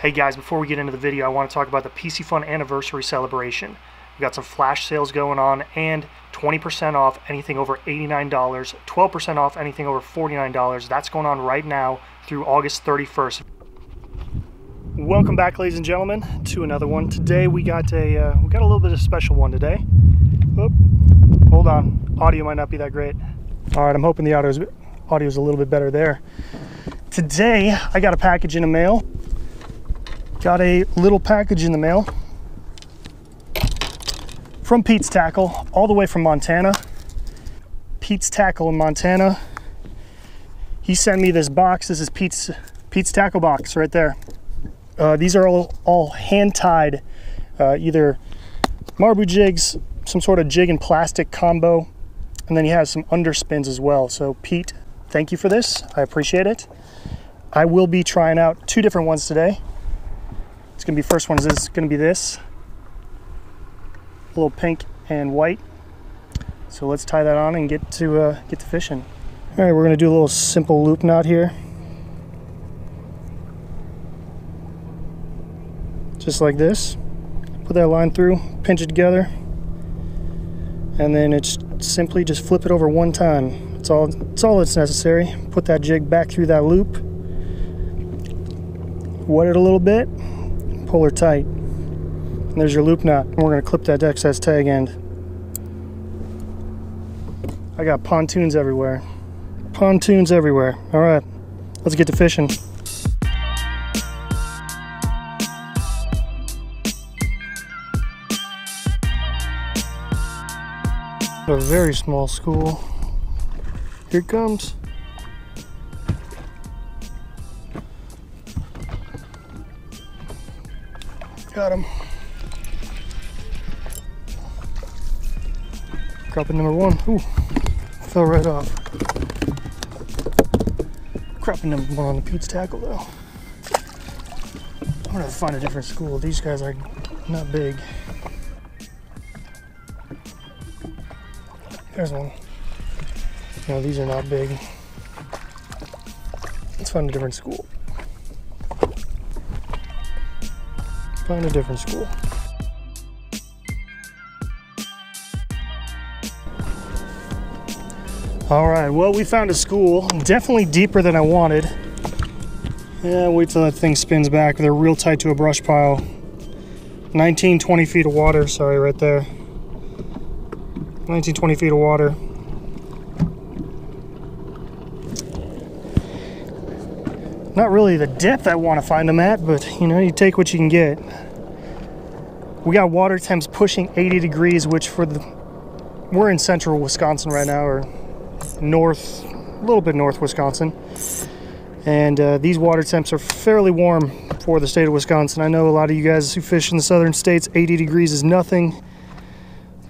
Hey guys, before we get into the video, I want to talk about the Piscifun anniversary celebration. We've got some flash sales going on and 20% off anything over $89, 12% off anything over $49. That's going on right now through August 31st. Welcome back, ladies and gentlemen, to another one. Today we got a uh, we got a little bit of a special one today. Oop, hold on, audio might not be that great. All right, I'm hoping the audio is a little bit better there. Today I got a package in the mail Got a little package in the mail from Pete's Tackle, all the way from Montana. Pete's Tackle in Montana. He sent me this box. This is Pete's Pete's Tackle box right there. Uh, these are all, all hand tied, uh, either marabou jigs, some sort of jig and plastic combo, and then he has some underspins as well. So Pete, thank you for this. I appreciate it. I will be trying out two different ones today. Gonna be first one is this gonna be this. Little pink and white. So let's tie that on and get to uh, get to fishing. All right, we're gonna do a little simple loop knot here. Just like this. Put that line through, pinch it together, and then it's simply just flip it over one time. It's all, it's all that's necessary. Put that jig back through that loop, wet it a little bit, pull her tight. And there's your loop knot. And we're going to clip that excess tag end. I got pontoons everywhere. Pontoons everywhere. All right, let's get to fishing. A very small school. Here comes. Got him. Crappie number one. Ooh, fell right off. Crappie number one on the Pete's tackle though. I'm gonna find a different school. These guys are not big. There's one. No, these are not big. Let's find a different school. Find a different school. All right, well, we found a school, definitely deeper than I wanted. Yeah, wait till that thing spins back. They're real tight to a brush pile. 19, 20 feet of water, sorry, right there. 19, 20 feet of water. Not really the depth I want to find them at, but you know, you take what you can get. We got water temps pushing 80 degrees, which for the, we're in central Wisconsin right now, or north, a little bit north Wisconsin. And uh, these water temps are fairly warm for the state of Wisconsin. I know a lot of you guys who fish in the southern states, 80 degrees is nothing.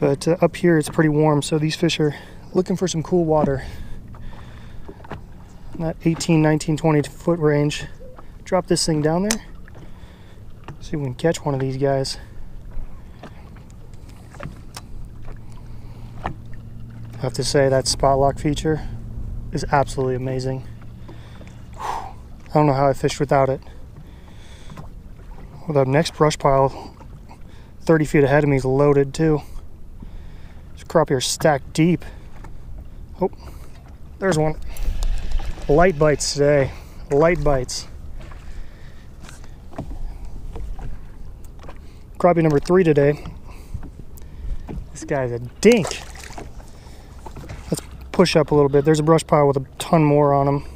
But uh, up here it's pretty warm, so these fish are looking for some cool water that 18, 19, 20 foot range. Drop this thing down there. See if we can catch one of these guys. I have to say that spot lock feature is absolutely amazing. I don't know how I fished without it. Well, the next brush pile 30 feet ahead of me is loaded too. This crappie are stacked deep. Oh, there's one. Light bites today. Light bites. Crappie number three today. This guy's a dink. Let's push up a little bit. There's a brush pile with a ton more on them.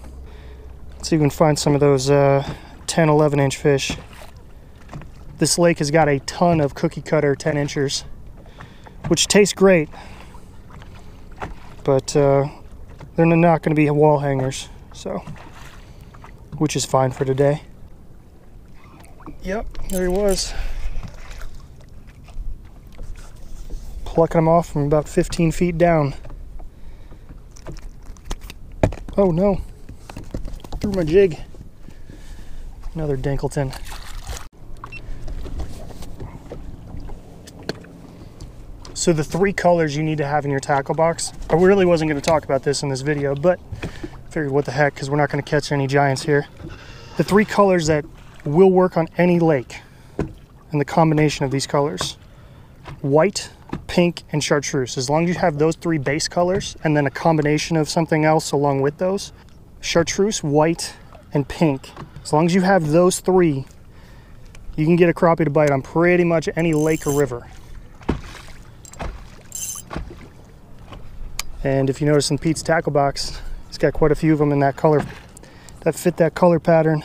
Let's see if we can find some of those uh, 10, 11 inch fish. This lake has got a ton of cookie cutter 10 inchers, which taste great, but uh, they're not going to be wall hangers so which is fine for today. Yep there he was. Plucking him off from about 15 feet down. Oh no. Threw my jig. Another Dinkleton So the three colors you need to have in your tackle box, I really wasn't going to talk about this in this video, but Figured what the heck, because we're not going to catch any giants here. The three colors that will work on any lake and the combination of these colors. White, pink, and chartreuse. As long as you have those three base colors and then a combination of something else along with those, chartreuse, white, and pink. As long as you have those three, you can get a crappie to bite on pretty much any lake or river. And if you notice in Pete's tackle box, got quite a few of them in that color, that fit that color pattern.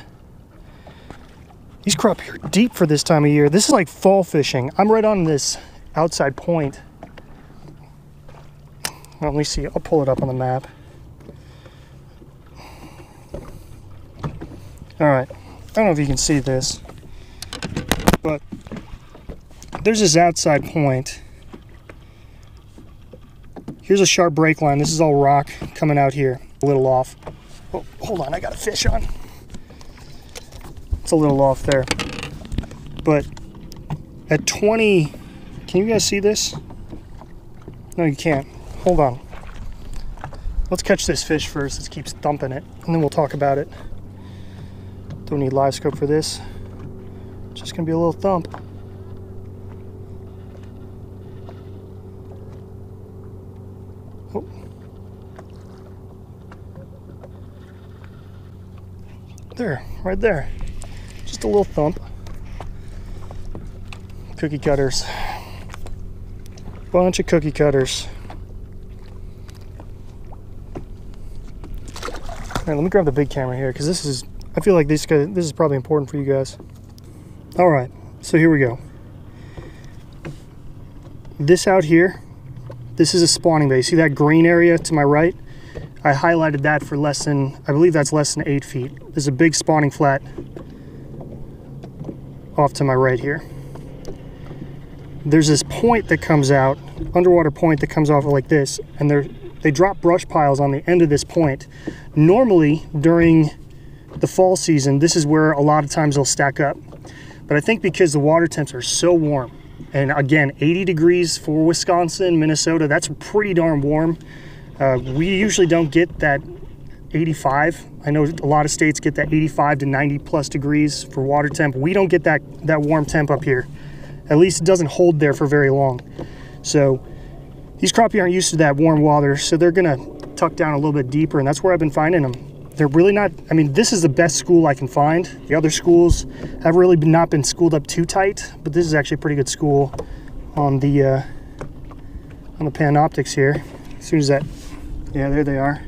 These crappie are deep for this time of year. This is like fall fishing. I'm right on this outside point. Well, let me see, I'll pull it up on the map. All right, I don't know if you can see this, but there's this outside point. Here's a sharp break line. This is all rock coming out here, a little off. Oh, hold on, I got a fish on. It's a little off there. But at 20, can you guys see this? No, you can't. Hold on. Let's catch this fish first. It keeps thumping it, and then we'll talk about it. Don't need Livescope for this. Just gonna be a little thump. Oh. There, right there. Just a little thump. Cookie cutters. Bunch of cookie cutters. All right, let me grab the big camera here because this is, I feel like this, this is probably important for you guys. All right, so here we go. This out here, this is a spawning bay. See that green area to my right? I highlighted that for less than, I believe that's less than eight feet. There's a big spawning flat off to my right here. There's this point that comes out, underwater point that comes off like this, and there they drop brush piles on the end of this point. Normally, during the fall season, this is where a lot of times they'll stack up. But I think because the water temps are so warm, and again, 80 degrees for Wisconsin, Minnesota, that's pretty darn warm. Uh, we usually don't get that 85. I know a lot of states get that 85 to 90 plus degrees for water temp. We don't get that, that warm temp up here. At least it doesn't hold there for very long. So these crappie aren't used to that warm water, so they're gonna tuck down a little bit deeper, and that's where I've been finding them. They're really not, I mean, this is the best school I can find. The other schools have really not been schooled up too tight, but this is actually a pretty good school on the, uh, on the Panoptix here. As soon as that, yeah, there they are.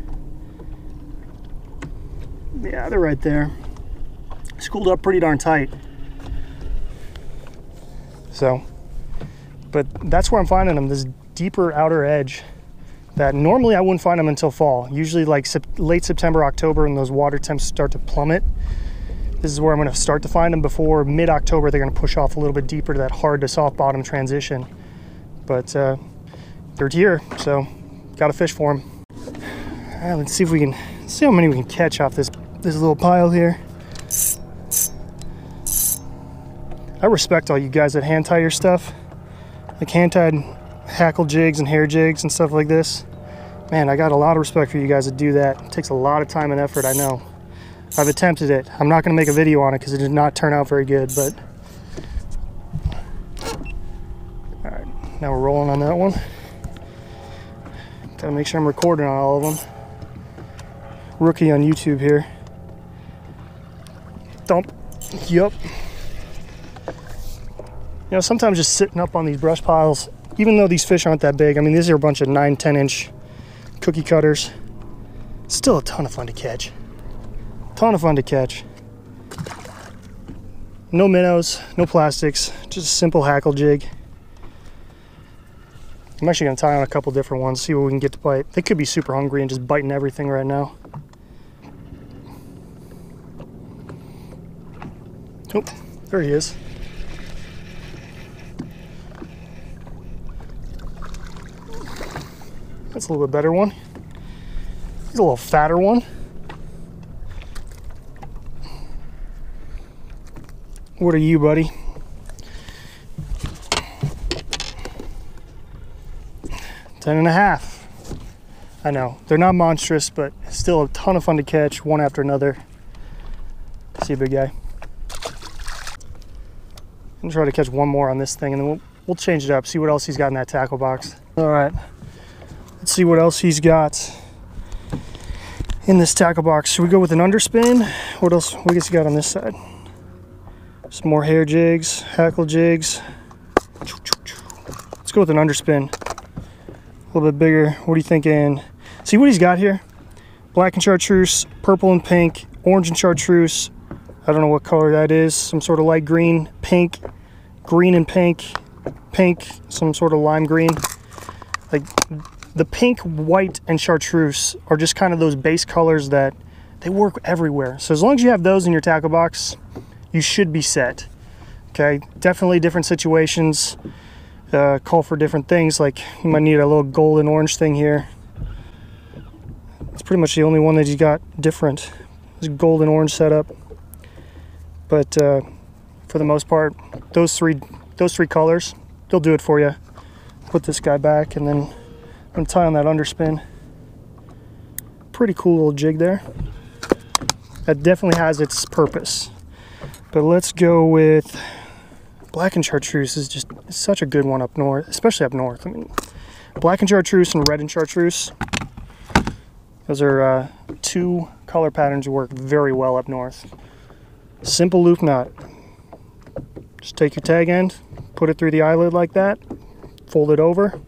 Yeah, they're right there. Schooled up pretty darn tight. So, but that's where I'm finding them, this deeper outer edge that normally I wouldn't find them until fall. Usually like late September, October, and those water temps start to plummet. This is where I'm gonna start to find them before mid-October. They're gonna push off a little bit deeper to that hard to soft bottom transition. But uh, they're here, so got a fish for them. Let's see if we can, see how many we can catch off this, this little pile here. I respect all you guys that hand tie your stuff. Like hand tied hackle jigs and hair jigs and stuff like this. Man, I got a lot of respect for you guys that do that. It takes a lot of time and effort, I know. I've attempted it. I'm not gonna make a video on it because it did not turn out very good, but. All right, now we're rolling on that one. Gotta make sure I'm recording on all of them. Rookie on YouTube here. Dump. Yup. You know, sometimes just sitting up on these brush piles, even though these fish aren't that big, I mean, these are a bunch of 9, 10 inch cookie cutters. Still a ton of fun to catch. Ton of fun to catch. No minnows, no plastics, just a simple hackle jig. I'm actually gonna tie on a couple different ones, see what we can get to bite. They could be super hungry and just biting everything right now. Oh, there he is. That's a little bit better one. He's a little fatter one. What are you, buddy? Ten and a half. I know, they're not monstrous, but still a ton of fun to catch, one after another. See you, big guy. And try to catch one more on this thing and then we'll, we'll change it up, see what else he's got in that tackle box. All right, let's see what else he's got in this tackle box. Should we go with an underspin? What else, what else he got on this side? Some more hair jigs, hackle jigs. Let's go with an underspin. A little bit bigger. What are you thinking? See what he's got here? Black and chartreuse, purple and pink, orange and chartreuse, I don't know what color that is. Some sort of light green, pink, green and pink, pink, some sort of lime green. Like the pink, white, and chartreuse are just kind of those base colors that they work everywhere. So as long as you have those in your tackle box, you should be set. Okay, definitely different situations uh, call for different things. Like you might need a little golden orange thing here. It's pretty much the only one that you got different. This golden orange setup. But uh, for the most part, those three those three colors, they'll do it for you. Put this guy back and then I'm gonna tie on that underspin. Pretty cool little jig there. That definitely has its purpose. But let's go with black and chartreuse is just such a good one up north, especially up north. I mean, black and chartreuse and red and chartreuse. Those are uh, two color patterns work very well up north. Simple loop knot. Just take your tag end, put it through the eyelid like that, fold it over,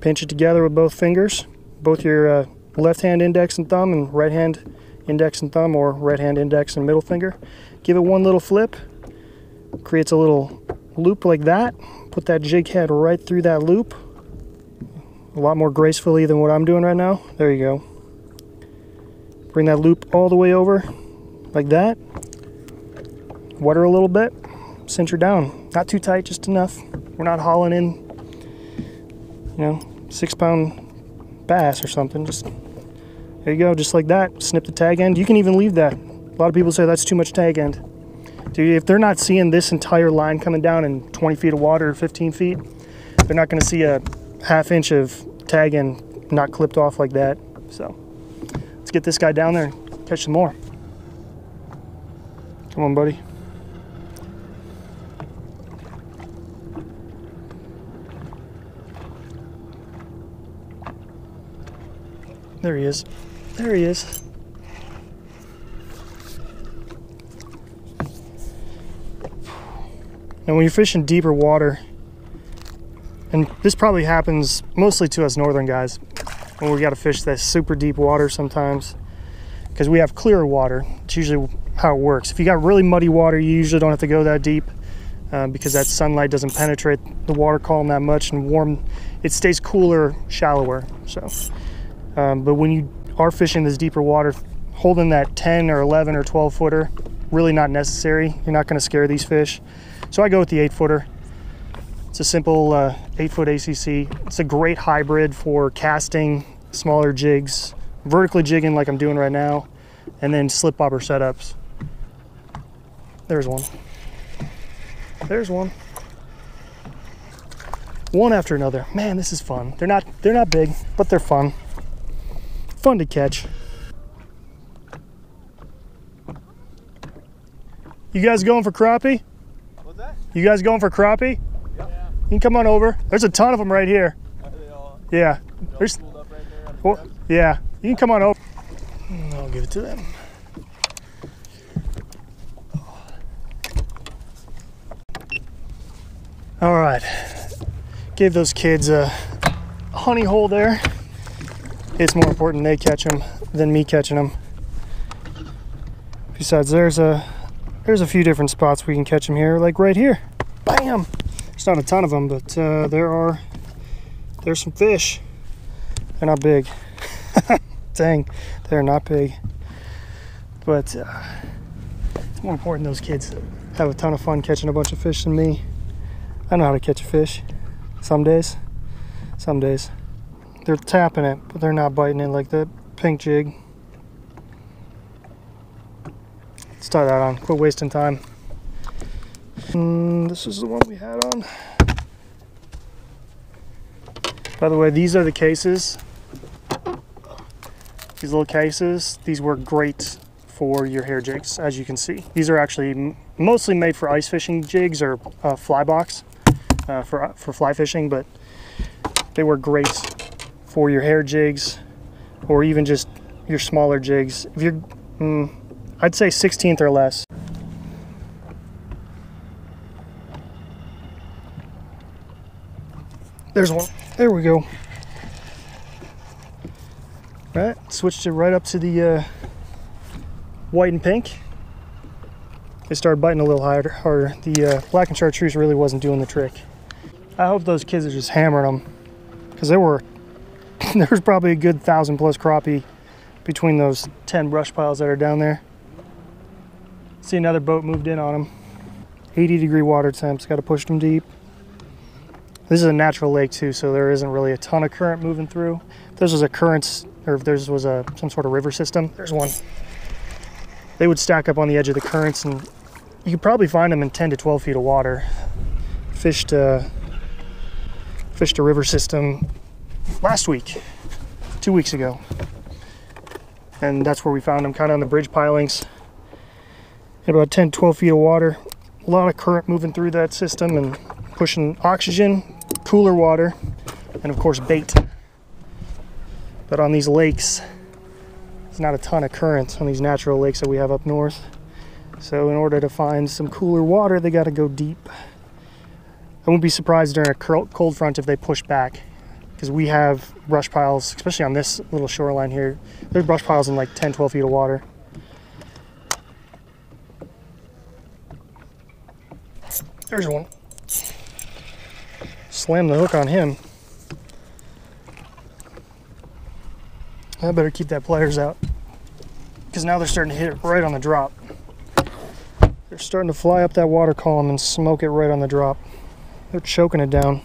pinch it together with both fingers, both your uh, left hand index and thumb and right hand index and thumb or right hand index and middle finger. Give it one little flip, creates a little loop like that. Put that jig head right through that loop. A lot more gracefully than what I'm doing right now. There you go. Bring that loop all the way over like that water a little bit, cinch her down. Not too tight, just enough. We're not hauling in, you know, six pound bass or something. Just there you go, just like that. Snip the tag end. You can even leave that. A lot of people say that's too much tag end. Dude, if they're not seeing this entire line coming down in 20 feet of water or 15 feet, they're not going to see a half inch of tag end not clipped off like that. So let's get this guy down there catch some more. Come on, buddy. There he is. There he is. And when you're fishing deeper water, and this probably happens mostly to us northern guys, when we got to fish that super deep water sometimes, because we have clearer water. It's usually how it works. If you got really muddy water, you usually don't have to go that deep uh, because that sunlight doesn't penetrate the water column that much and warm. It stays cooler, shallower. So um, but when you are fishing this deeper water, holding that 10 or 11 or 12 footer, really not necessary. You're not gonna scare these fish. So I go with the eight footer. It's a simple uh, eight foot ACC. It's a great hybrid for casting smaller jigs, vertically jigging like I'm doing right now, and then slip bobber setups. There's one. There's one. One after another. Man, this is fun. They're not they're not big, but they're fun fun to catch. You guys going for crappie? What's that? You guys going for crappie? Yeah. You can come on over. There's a ton of them right here. All, yeah. There's. right there well, yeah. You can come on over. I'll give it to them. All right. Gave those kids a honey hole there it's more important they catch them than me catching them. Besides, there's a there's a few different spots we can catch them here, like right here. Bam! There's not a ton of them, but uh, there are there's some fish. They're not big. Dang, they're not big. But uh, it's more important those kids have a ton of fun catching a bunch of fish than me. I know how to catch a fish. Some days. Some days. They're tapping it, but they're not biting it like the pink jig. Let's tie that on. Quit wasting time. Mm, this is the one we had on. By the way, these are the cases. These little cases, these work great for your hair jigs, as you can see. These are actually mostly made for ice fishing jigs or uh, fly box uh, for, for fly fishing, but they work great for your hair jigs or even just your smaller jigs. If you're, mm, I'd say 16th or less. There's one. There we go. Right, switched it right up to the uh, white and pink. They started biting a little harder. harder. The uh, black and chartreuse really wasn't doing the trick. I hope those kids are just hammering them because there were there was probably a good thousand plus crappie between those 10 brush piles that are down there. See another boat moved in on them. 80 degree water temps, got to push them deep. This is a natural lake too, so there isn't really a ton of current moving through. If this was a current, or if this was a some sort of river system, there's one. They would stack up on the edge of the currents, and you could probably find them in 10 to 12 feet of water. Fished, uh, fished a river system last week, two weeks ago, and that's where we found them, kind of on the bridge pilings. In about 10, 12 feet of water. A lot of current moving through that system and pushing oxygen, cooler water, and of course bait. But on these lakes, there's not a ton of current on these natural lakes that we have up north. So in order to find some cooler water, they got to go deep. I wouldn't be surprised during a cold front if they push back because we have brush piles, especially on this little shoreline here. There's brush piles in like 10, 12 feet of water. There's one. Slam the hook on him. I better keep that pliers out because now they're starting to hit it right on the drop. They're starting to fly up that water column and smoke it right on the drop. They're choking it down.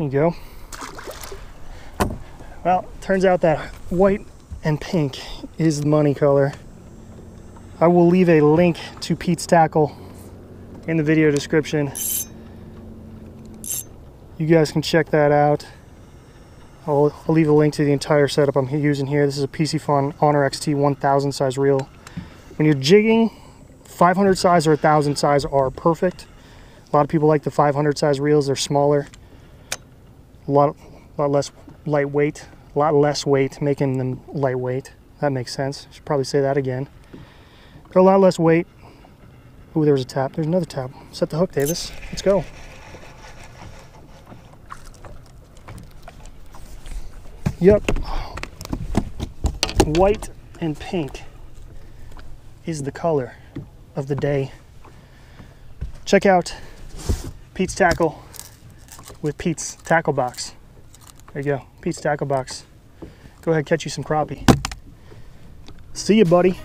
You go. Well, turns out that white and pink is the money color. I will leave a link to Pete's tackle in the video description. You guys can check that out. I'll, I'll, leave a link to the entire setup I'm using here. This is a Piscifun Honor XT 1000 size reel. When you're jigging, 500 size or 1000 size are perfect. A lot of people like the 500 size reels. They're smaller, a lot, a lot less lightweight, a lot less weight, making them lightweight. That makes sense. Should probably say that again. They're a lot less weight. Ooh, there was a tap. There's another tap. Set the hook, Davis. Let's go. Yep. White and pink is the color of the day. Check out Pete's Tackle with Pete's Tackle Box. There you go. Pete's Tackle Box. Go ahead, catch you some crappie. See you, buddy.